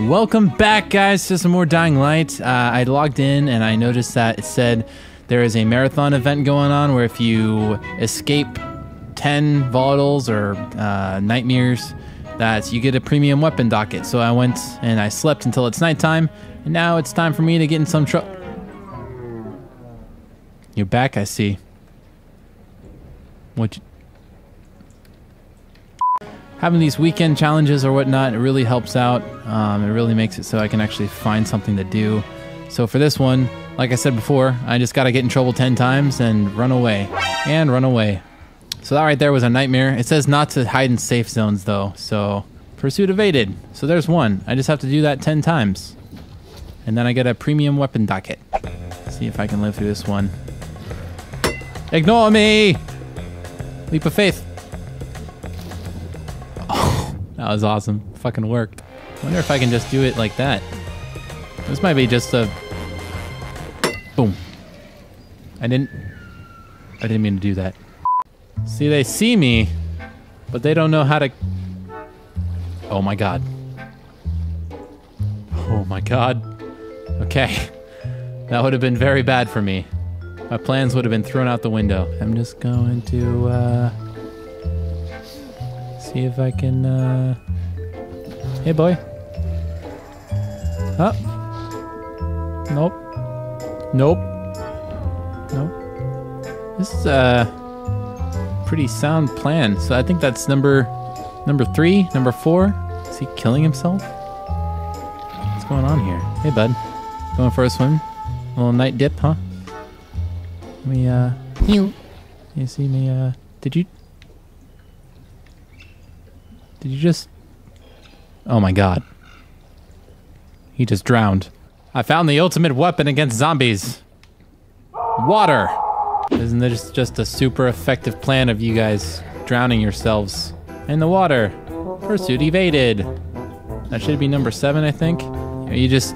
Welcome back, guys, to some more Dying Light. Uh, I logged in and I noticed that it said there is a marathon event going on where if you escape 10 volatiles or uh, nightmares, that you get a premium weapon docket. So I went and I slept until it's nighttime, and now it's time for me to get in some trouble. You're back, I see. What? Having these weekend challenges or whatnot, it really helps out. Um, it really makes it so I can actually find something to do. So for this one, like I said before, I just got to get in trouble 10 times and run away. And run away. So that right there was a nightmare. It says not to hide in safe zones though. So pursuit evaded. So there's one. I just have to do that 10 times. And then I get a premium weapon docket. See if I can live through this one. Ignore me! Leap of faith. That was awesome. Fucking worked. wonder if I can just do it like that. This might be just a... Boom. I didn't... I didn't mean to do that. See, they see me, but they don't know how to... Oh my god. Oh my god. Okay. That would have been very bad for me. My plans would have been thrown out the window. I'm just going to, uh... See if I can, uh... Hey, boy. Oh. Nope. Nope. Nope. This is, a pretty sound plan. So I think that's number number three, number four. Is he killing himself? What's going on here? Hey, bud. Going for a swim? A little night dip, huh? Me. uh. You. You see me? Uh. Did you? Did you just? Oh my god. He just drowned. I found the ultimate weapon against zombies. Water. Isn't this just a super effective plan of you guys drowning yourselves in the water? Pursuit evaded. That should be number seven, I think. Are you just.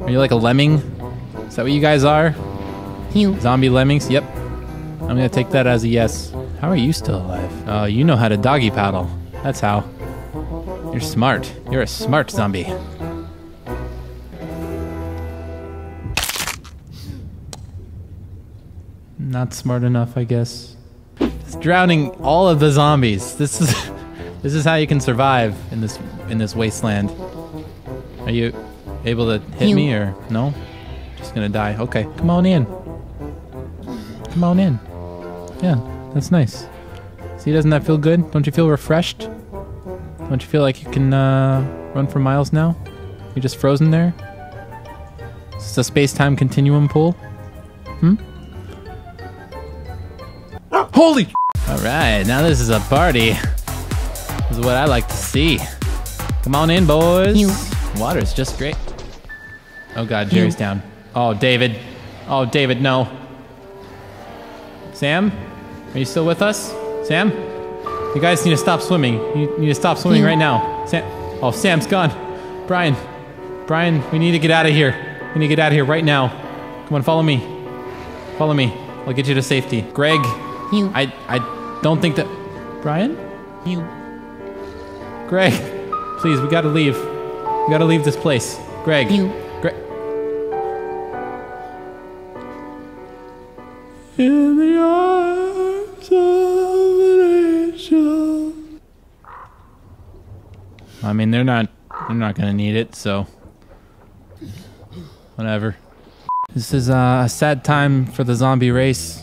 Are you like a lemming? Is that what you guys are? You. Zombie lemmings? Yep. I'm gonna take that as a yes. How are you still alive? Oh, you know how to doggy paddle. That's how. You're smart. You're a smart zombie. Not smart enough, I guess. Just drowning all of the zombies. This is this is how you can survive in this in this wasteland. Are you able to hit You. me or no? Just gonna die. Okay, come on in. Come on in. Yeah, that's nice. See, doesn't that feel good? Don't you feel refreshed? Don't you feel like you can uh, run for miles now? You're just frozen there? Is this a space-time continuum pool? Hmm? Holy! Alright, now this is a party. This is what I like to see. Come on in, boys. You. Water's just great. Oh god, Jerry's down. Oh, David. Oh, David, no. Sam? Are you still with us? Sam? You guys need to stop swimming. You need to stop swimming You. right now. Sam. Oh, Sam's gone. Brian. Brian, we need to get out of here. We need to get out of here right now. Come on, follow me. Follow me. I'll get you to safety. Greg, You. I I don't think that Brian? You. Greg, please, we gotta leave. We gotta leave this place. Greg. You. Greg. In the I mean, they're not. They're not gonna need it, so. Whatever. This is uh, a sad time for the zombie race.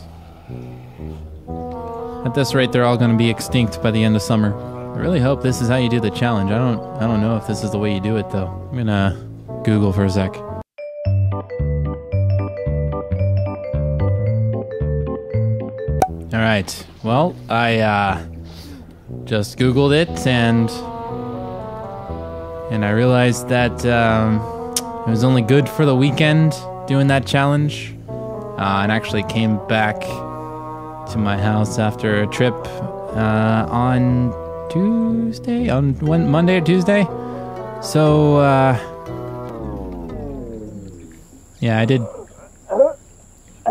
At this rate, they're all to be extinct by the end of summer. I really hope this is how you do the challenge. I don't I don't know if this is the way you do it though. I'm to Google for a sec. All right. Well, I uh just googled it and and I realized that um, it was only good for the weekend doing that challenge. Uh, and actually came back to my house after a trip uh, on Tuesday, on when, Monday or Tuesday. So, uh, yeah, I did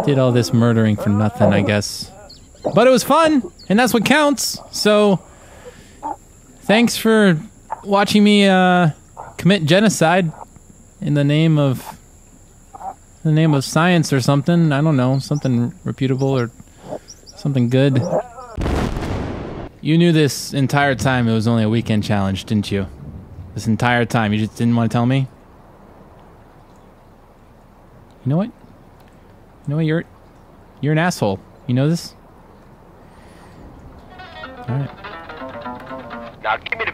did all this murdering for nothing, I guess. But it was fun, and that's what counts. So, thanks for watching me uh, commit genocide in the name of the name of science or something. I don't know, something reputable or something good. You knew this entire time it was only a weekend challenge, didn't you? This entire time, you just didn't want to tell me. You know what? You know what? You're you're an asshole. You know this. All right. Now give me the